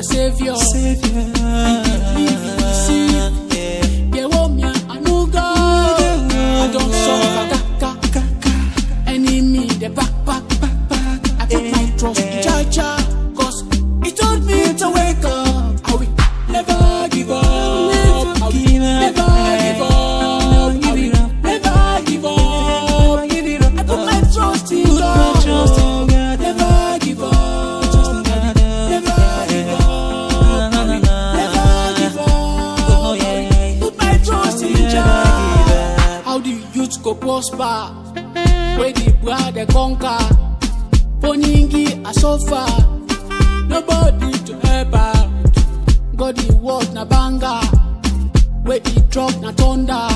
my savior. savior. Enemy, the back, back, back. I put my trust in Jaja, cause he told me to wake up. Go prosper. Where the bride they conquer. Poningi a suffer. Nobody to help out. God the word na banger. Where he drop na thunder.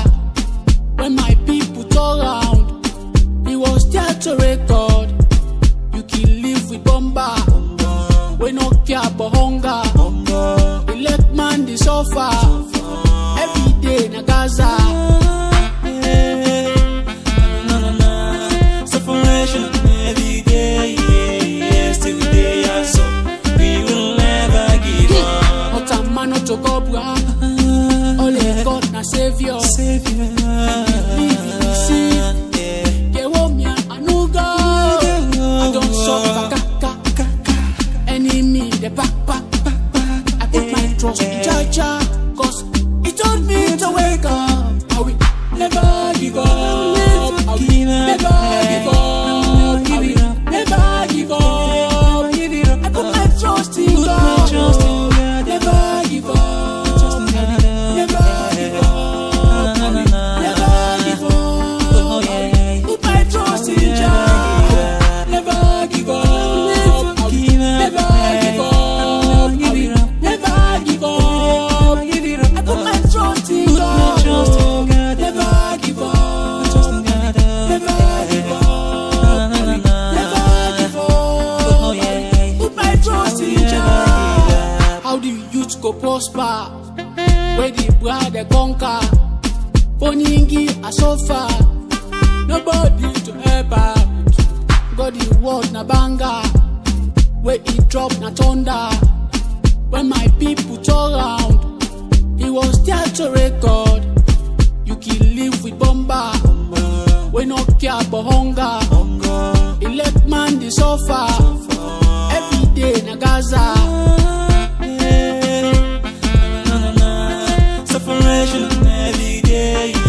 When my people turn round, he was there to record. You can live with bomber. We no care about hunger. He let man the suffer. Every day na Gaza. To cobra. Only God na savior. Savior, the yeah. Ya anuga. I don't suffer kaka. Enemy the back back back back. I put my trust in Jaja. Go prosper? Where the bride they conquer? Poningi a suffer. Nobody to help out. God the word na banger. Where he drop na thunder. When my people turn round, he was there to record. You can live with bomber. We no care about hunger. He let man the suffer. Every day na Gaza. every day.